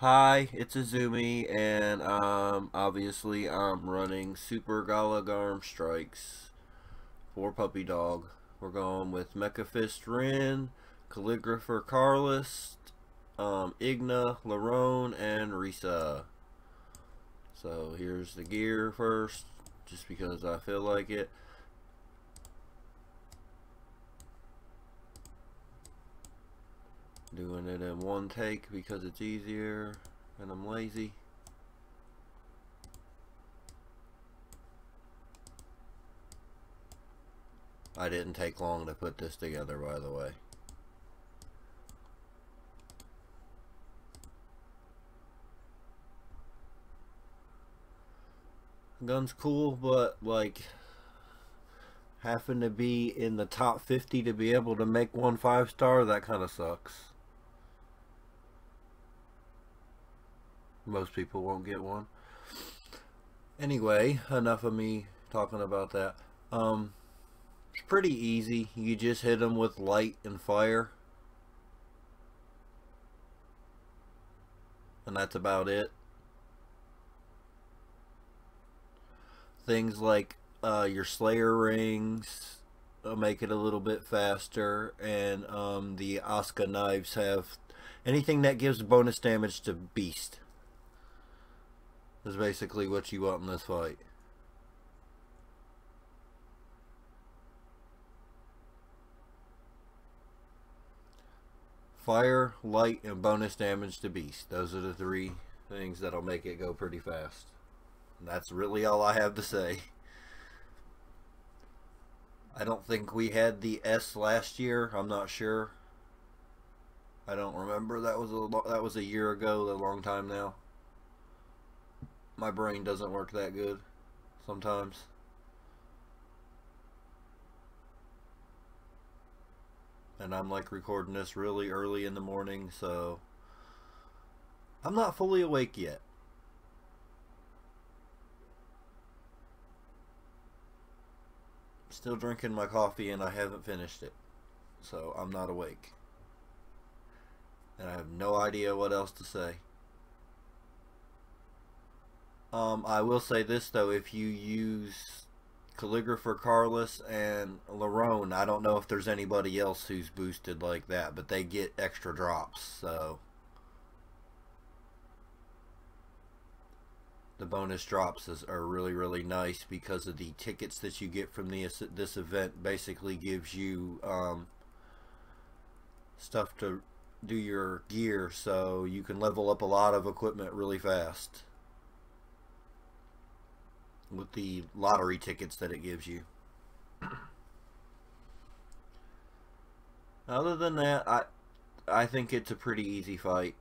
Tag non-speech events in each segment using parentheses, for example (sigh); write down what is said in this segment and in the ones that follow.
Hi, it's Azumi, and um, obviously I'm running Super Gala Garm Strikes for Puppy Dog. We're going with Mechafist Rin, Calligrapher Carlist, um, Igna, Larone, and Risa. So here's the gear first, just because I feel like it. Doing it in one take because it's easier and I'm lazy. I didn't take long to put this together by the way. Gun's cool, but like having to be in the top 50 to be able to make one five star, that kind of sucks. Most people won't get one. Anyway, enough of me talking about that. Um, it's pretty easy. You just hit them with light and fire. And that's about it. Things like uh, your Slayer rings make it a little bit faster. And um, the Asuka knives have anything that gives bonus damage to Beast is basically what you want in this fight. Fire, light, and bonus damage to beast. Those are the three things that'll make it go pretty fast. And that's really all I have to say. I don't think we had the S last year. I'm not sure. I don't remember. That was a that was a year ago, a long time now my brain doesn't work that good sometimes. And I'm like recording this really early in the morning, so I'm not fully awake yet. Still drinking my coffee and I haven't finished it. So I'm not awake. And I have no idea what else to say. Um, I will say this though, if you use Calligrapher Carlos and Larone, I don't know if there's anybody else who's boosted like that, but they get extra drops, so. The bonus drops is, are really really nice because of the tickets that you get from the, this event basically gives you um, stuff to do your gear so you can level up a lot of equipment really fast with the lottery tickets that it gives you. (clears throat) Other than that, I I think it's a pretty easy fight.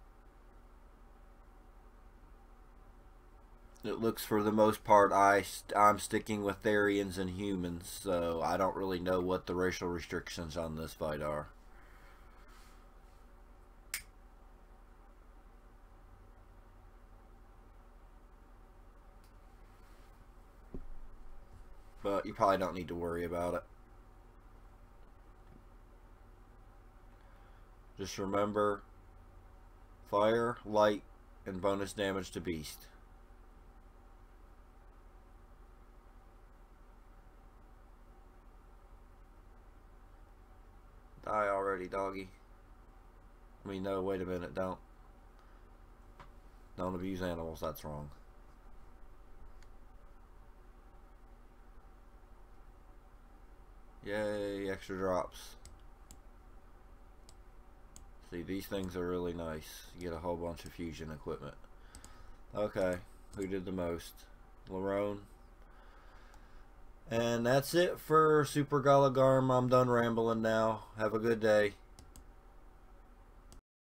It looks for the most part I I'm sticking with Therians and humans, so I don't really know what the racial restrictions on this fight are. You probably don't need to worry about it. Just remember fire, light, and bonus damage to beast. Die already, doggy. I mean, no, wait a minute, don't. Don't abuse animals, that's wrong. Yay, extra drops. See, these things are really nice. You get a whole bunch of fusion equipment. Okay, who did the most? Larone. And that's it for Super Gala Garm. I'm done rambling now. Have a good day.